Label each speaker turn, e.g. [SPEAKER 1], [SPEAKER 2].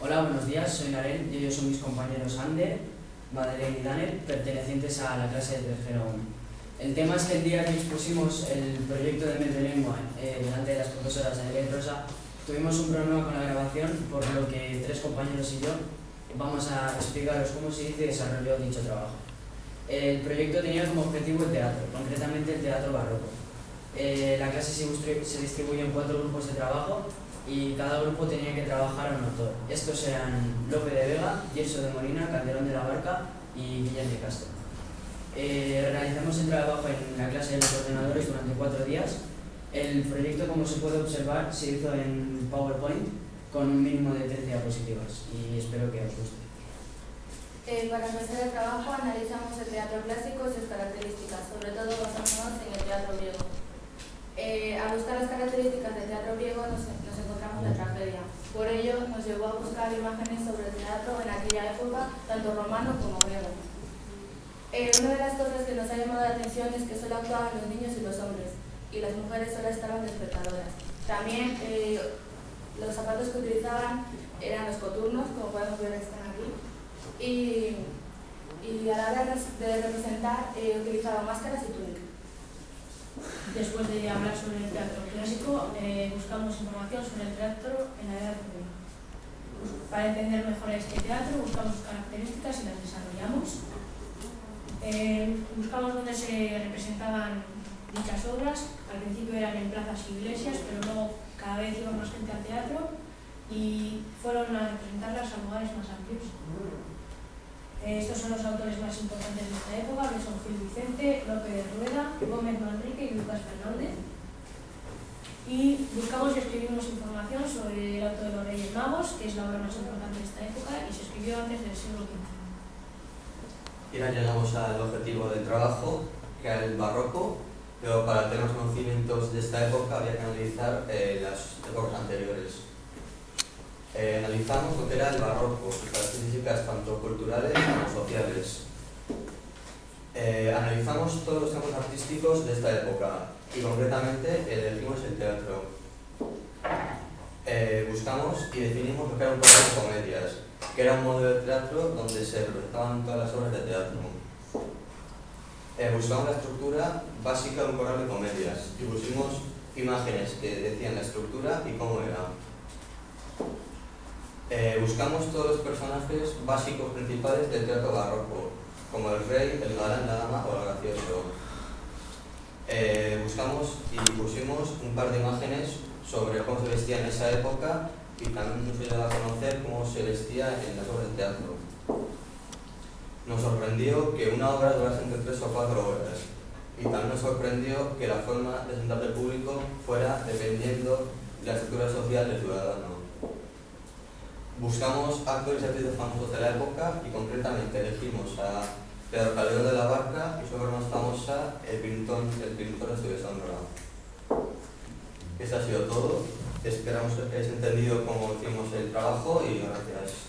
[SPEAKER 1] Hola, buenos días, soy Naren y ellos son mis compañeros Ander, Madeleine y Daniel, pertenecientes a la clase de tercero 1. El tema es que el día que expusimos el proyecto de Metrolengua eh, delante de las profesoras de y Rosa, tuvimos un problema con la grabación, por lo que tres compañeros y yo vamos a explicaros cómo se desarrolló dicho trabajo. El proyecto tenía como objetivo el teatro, concretamente el teatro barroco. Eh, la clase se, se distribuye en cuatro grupos de trabajo y cada grupo tenía que trabajar a un autor. Estos eran Lope de Vega, Yerso de Molina, Calderón de la Barca y Guillén de Castro. Eh, realizamos el trabajo en la clase de los ordenadores durante cuatro días. El proyecto, como se puede observar, se hizo en PowerPoint con un mínimo de 13 diapositivas y espero que os guste.
[SPEAKER 2] Eh, para el trabajo analizamos el teatro clásico y sus características, sobre todo basándonos en el teatro griego. Eh, buscar las características del teatro griego nos, la tragedia. Por ello nos llevó a buscar imágenes sobre el teatro en aquella época, tanto romano como griego. Eh, una de las cosas que nos ha llamado la atención es que solo actuaban los niños y los hombres, y las mujeres solo estaban espectadoras. También eh, los zapatos que utilizaban eran los coturnos, como podemos ver están aquí, y, a la hora de representar utilizaban máscaras y túnicas.
[SPEAKER 3] Después de hablar sobre el teatro clásico, eh, buscamos información sobre el teatro en la Edad Media. Para entender mejor este teatro, buscamos características y las desarrollamos. Eh, buscamos dónde se representaban dichas obras. Al principio eran en plazas y iglesias, pero luego cada vez iba más gente al teatro y fueron a representarlas a lugares más amplios. Eh, estos son los autores más importantes de esta época, que son Gil Vicente, López de Rueda, Gómez Manrique y Lucas Fernández. Y buscamos y escribimos información sobre el auto de los Reyes Magos, que es la obra más importante de esta época y se escribió antes del siglo XV.
[SPEAKER 4] Y ahora llegamos al objetivo del trabajo, que era el barroco, pero para tener los conocimientos de esta época había que analizar eh, las épocas anteriores. Eh, analizamos lo que era el barroco, sus características tanto culturales como sociales. Eh, analizamos todos los campos artísticos de esta época y concretamente elegimos el teatro. Eh, buscamos y definimos lo que era un teatro de comedias, que era un modelo de teatro donde se representaban todas las obras de teatro. buscamos la estructura básica de un coral de comedias y pusimos imágenes que decían la estructura y cómo era. Eh, buscamos todos los personajes básicos principales del teatro barroco, como el rey, el galán, la dama o el gracioso. Eh, buscamos y pusimos un par de imágenes sobre cómo se vestía en esa época y también nos ayudó a conocer cómo se vestía en las obras de teatro. Nos sorprendió que una obra durase entre tres o cuatro horas y también nos sorprendió que la forma de sentar del público fuera dependiendo de la estructura social del ciudadano. Buscamos actores y actrices famosos de la época y concretamente elegimos a Pedro Calderón de la Barca y su obra más famosa, El pintor, el pintor de. Esto ha sido todo. Esperamos que hayáis entendido cómo hicimos el trabajo y gracias.